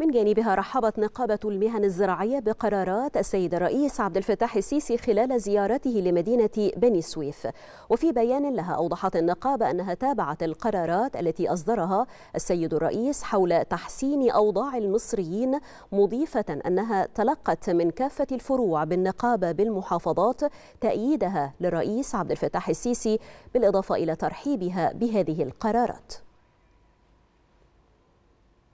من جانبها رحبت نقابة المهن الزراعية بقرارات السيد الرئيس عبد الفتاح السيسي خلال زيارته لمدينة بني سويف. وفي بيان لها أوضحت النقابة أنها تابعت القرارات التي أصدرها السيد الرئيس حول تحسين أوضاع المصريين مضيفة أنها تلقت من كافة الفروع بالنقابة بالمحافظات تأييدها للرئيس عبد الفتاح السيسي بالإضافة إلى ترحيبها بهذه القرارات.